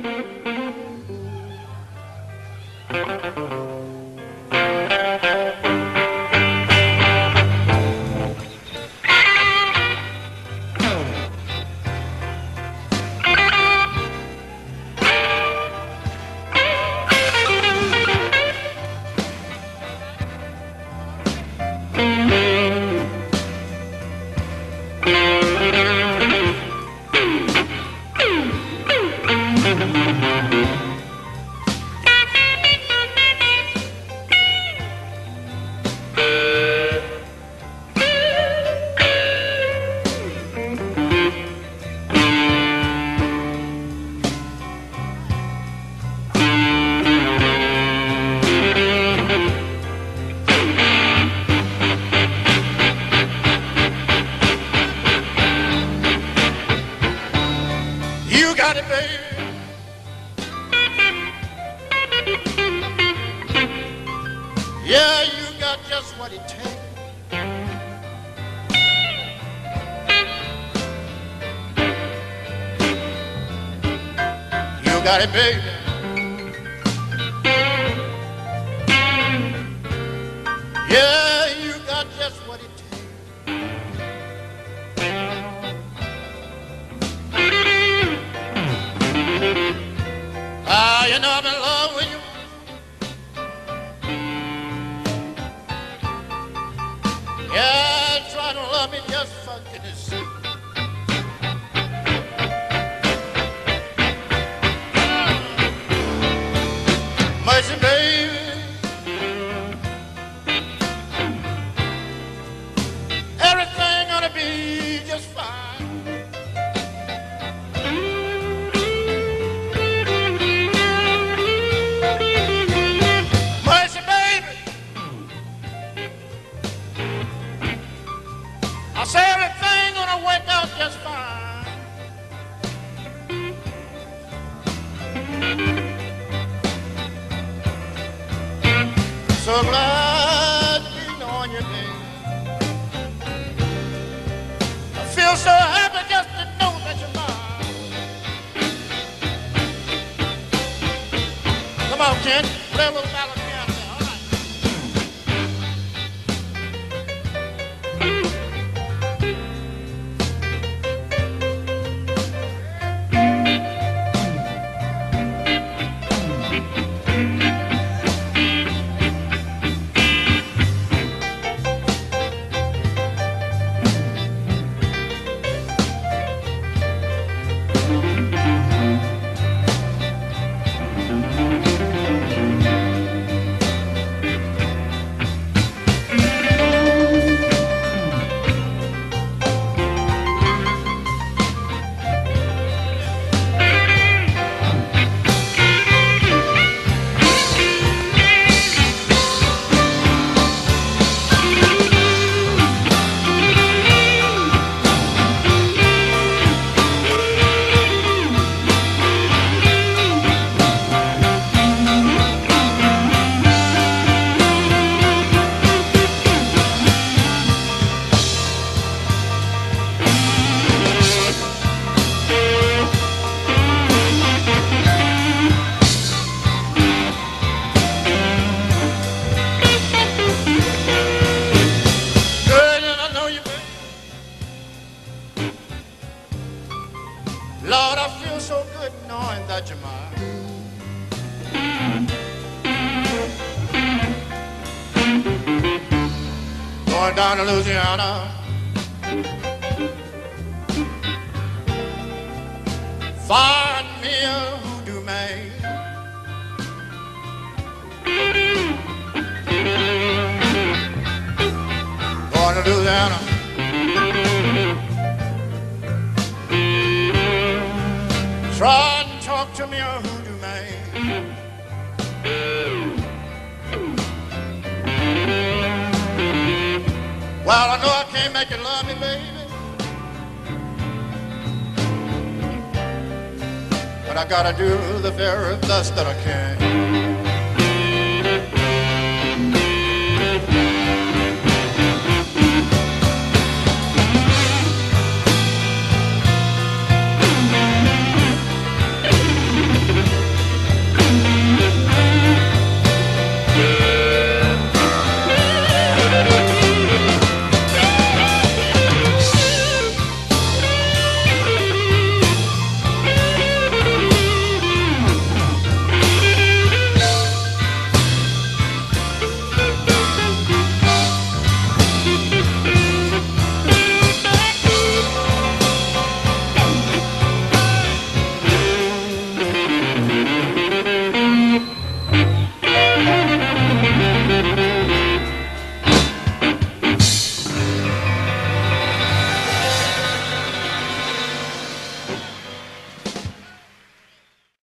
Thank you. Yeah, you got just what it takes. You got it, baby. Yeah, just fine. So glad to be knowing your name. I feel so happy just to know that you're mine. Come on, Ken. Play a little Girl, Lord, I feel so good knowing that you're mine. Going down to Louisiana. Find me a hoodoo man. Going to Louisiana. Try and talk to me, a hoodoo man. Well, I know I can't make you love me, baby. But I gotta do the very best that I can.